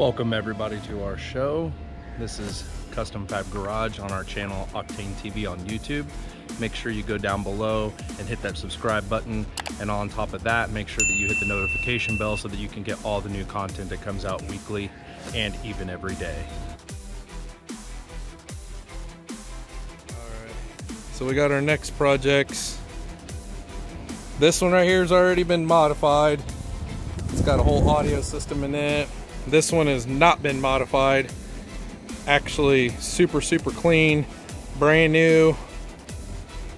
Welcome everybody to our show. This is Custom Fab Garage on our channel Octane TV on YouTube. Make sure you go down below and hit that subscribe button. And on top of that, make sure that you hit the notification bell so that you can get all the new content that comes out weekly and even every day. So we got our next projects. This one right here has already been modified. It's got a whole audio system in it. This one has not been modified. Actually super, super clean, brand new.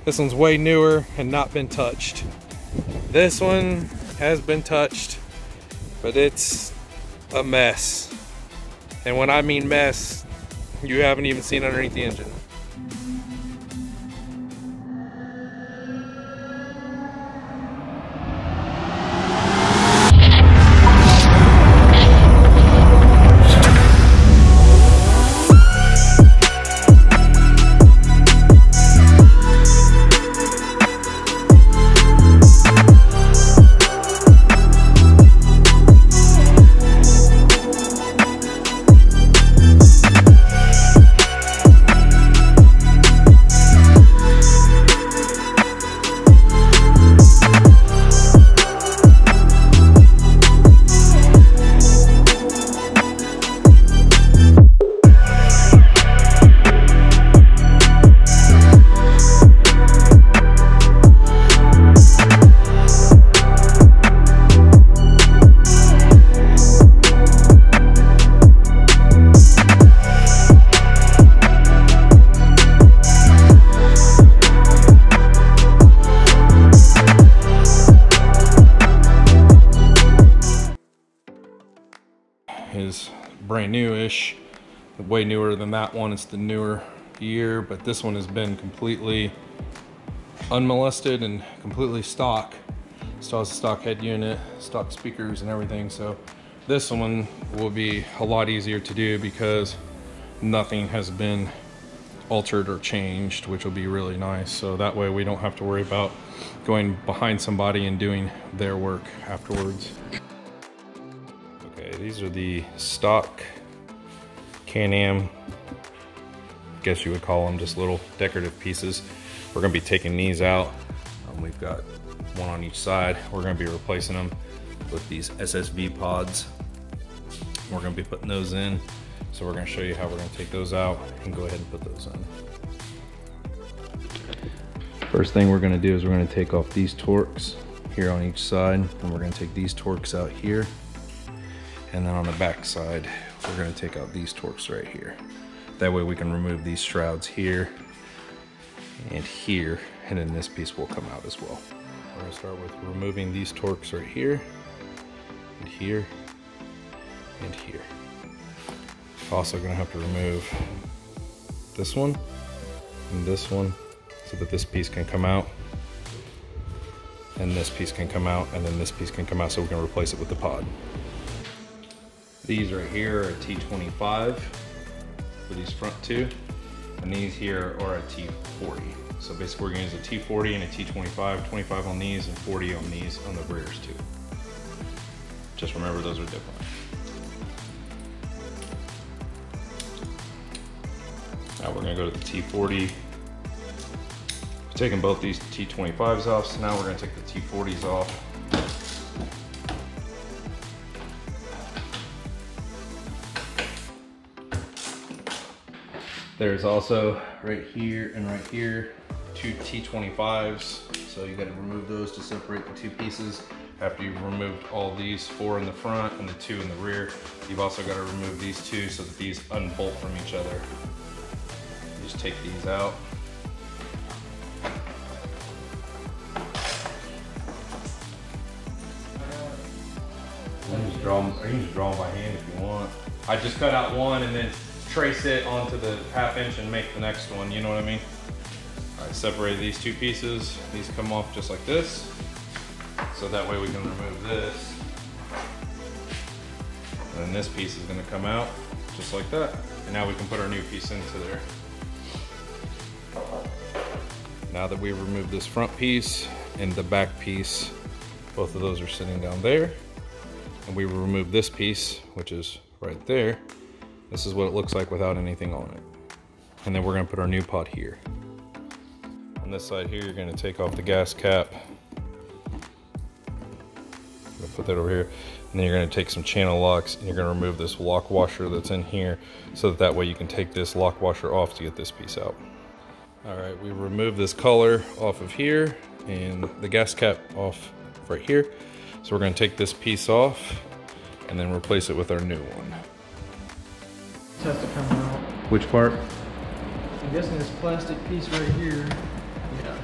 This one's way newer and not been touched. This one has been touched, but it's a mess. And when I mean mess, you haven't even seen underneath the engine. Brand new-ish way newer than that one. It's the newer year but this one has been completely unmolested and completely stock. Still has a stock head unit stock speakers and everything so this one will be a lot easier to do because nothing has been altered or changed which will be really nice. So that way we don't have to worry about going behind somebody and doing their work afterwards these are the stock Can-Am, guess you would call them just little decorative pieces. We're gonna be taking these out. Um, we've got one on each side. We're gonna be replacing them with these SSV pods. We're gonna be putting those in. So we're gonna show you how we're gonna take those out and go ahead and put those in. First thing we're gonna do is we're gonna take off these Torx here on each side and we're gonna take these Torx out here and then on the back side, we're gonna take out these Torx right here. That way we can remove these shrouds here and here, and then this piece will come out as well. We're gonna start with removing these Torx right here, and here, and here. Also gonna have to remove this one, and this one, so that this piece can come out, and this piece can come out, and then this piece can come out so we can replace it with the pod. These right here are a T25 for these front two, and these here are a T40. So basically we're gonna use a T40 and a T25, 25 on these and 40 on these on the rears too. Just remember those are different. Now we're gonna go to the T40. We're taking both these T25s off, so now we're gonna take the T40s off. There's also right here and right here, two T25s. So you gotta remove those to separate the two pieces. After you've removed all these four in the front and the two in the rear, you've also gotta remove these two so that these unbolt from each other. Just take these out. You can just draw you can just draw them by hand if you want. I just cut out one and then trace it onto the half inch and make the next one, you know what I mean? All right, separate these two pieces. These come off just like this. So that way we can remove this. And this piece is gonna come out just like that. And now we can put our new piece into there. Now that we've removed this front piece and the back piece, both of those are sitting down there. And we remove this piece, which is right there. This is what it looks like without anything on it. And then we're gonna put our new pot here. On this side here, you're gonna take off the gas cap. put that over here. And then you're gonna take some channel locks and you're gonna remove this lock washer that's in here so that that way you can take this lock washer off to get this piece out. All right, we remove this color off of here and the gas cap off right here. So we're gonna take this piece off and then replace it with our new one. This has to come out. Which part? I'm guessing this plastic piece right here. Yeah.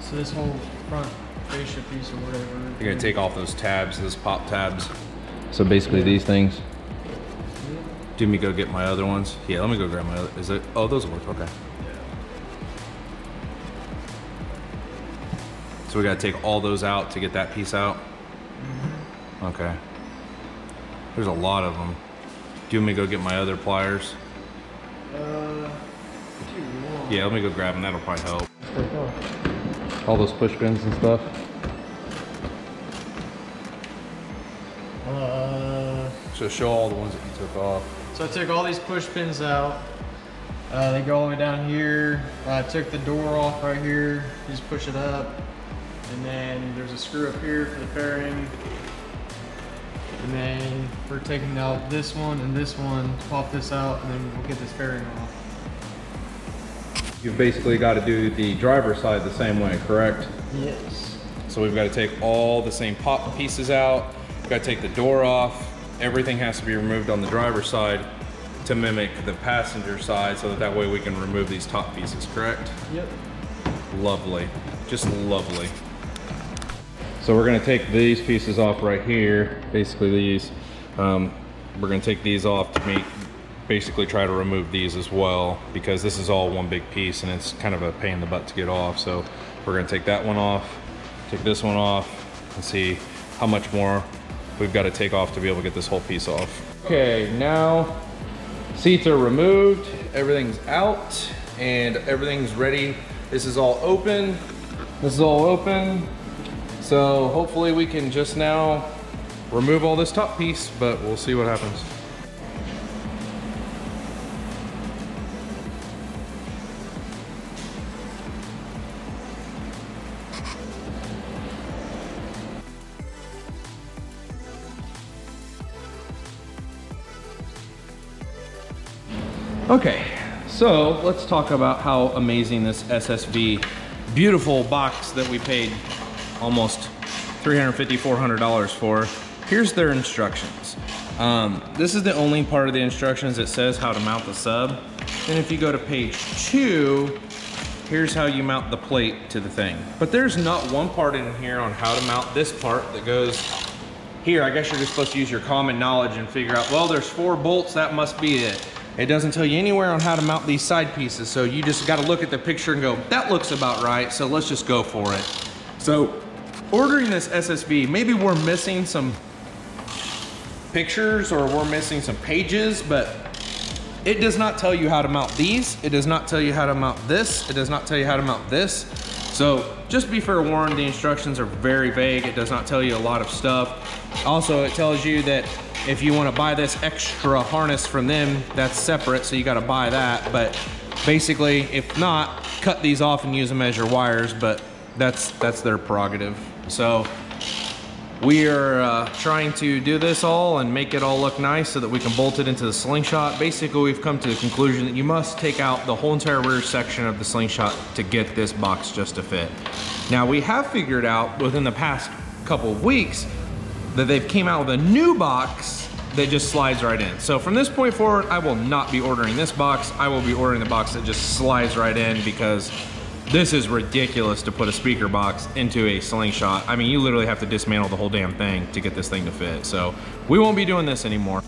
So this whole front fascia piece or whatever. You're gonna take off those tabs, those pop tabs. So basically yeah. these things. Do me go get my other ones? Yeah, let me go grab my other. Is it? Oh, those will work. Okay. Yeah. So we gotta take all those out to get that piece out? Mm -hmm. Okay. There's a lot of them. Do you want me to go get my other pliers? Uh, yeah, let me go grab them. That'll probably help. All those push pins and stuff. Uh, so show all the ones that you took off. So I took all these push pins out. Uh, they go all the way down here. I took the door off right here. Just push it up. And then there's a screw up here for the fairing. And then we're taking out this one and this one, pop this out, and then we'll get this fairing off. You've basically got to do the driver side the same way, correct? Yes. So we've got to take all the same pop pieces out. We've got to take the door off. Everything has to be removed on the driver's side to mimic the passenger side so that that way we can remove these top pieces, correct? Yep. Lovely, just lovely. So we're gonna take these pieces off right here, basically these. Um, we're gonna take these off to basically try to remove these as well because this is all one big piece and it's kind of a pain in the butt to get off. So we're gonna take that one off, take this one off and see how much more we've got to take off to be able to get this whole piece off. Okay, now seats are removed, everything's out and everything's ready. This is all open. This is all open. So hopefully we can just now remove all this top piece, but we'll see what happens. Okay, so let's talk about how amazing this SSV beautiful box that we paid almost $350, $400 for. Here's their instructions. Um, this is the only part of the instructions that says how to mount the sub. Then if you go to page two, here's how you mount the plate to the thing. But there's not one part in here on how to mount this part that goes here. I guess you're just supposed to use your common knowledge and figure out, well, there's four bolts, that must be it. It doesn't tell you anywhere on how to mount these side pieces. So you just gotta look at the picture and go, that looks about right. So let's just go for it. So ordering this SSV, maybe we're missing some pictures or we're missing some pages, but it does not tell you how to mount these. It does not tell you how to mount this. It does not tell you how to mount this. So just be fair warned, the instructions are very vague. It does not tell you a lot of stuff. Also, it tells you that if you wanna buy this extra harness from them, that's separate, so you gotta buy that. But basically, if not, cut these off and use them as your wires, but that's, that's their prerogative. So we are uh, trying to do this all and make it all look nice so that we can bolt it into the slingshot. Basically, we've come to the conclusion that you must take out the whole entire rear section of the slingshot to get this box just to fit. Now, we have figured out within the past couple of weeks that they've came out with a new box that just slides right in. So from this point forward, I will not be ordering this box. I will be ordering the box that just slides right in because this is ridiculous to put a speaker box into a slingshot. I mean, you literally have to dismantle the whole damn thing to get this thing to fit. So we won't be doing this anymore.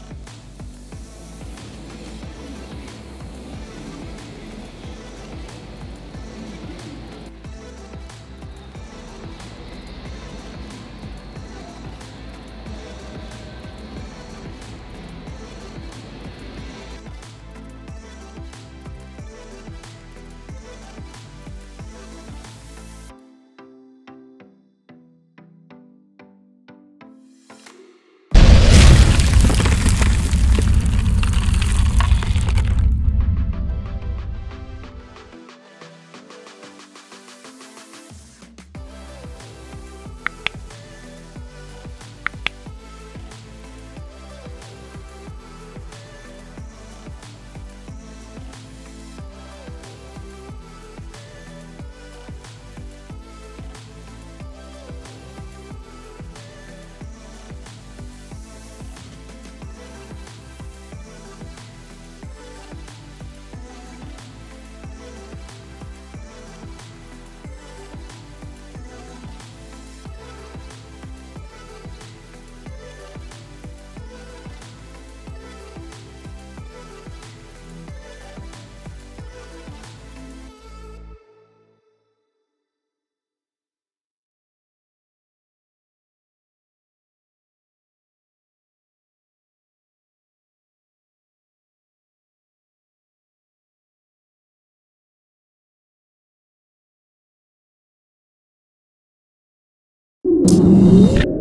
Bye.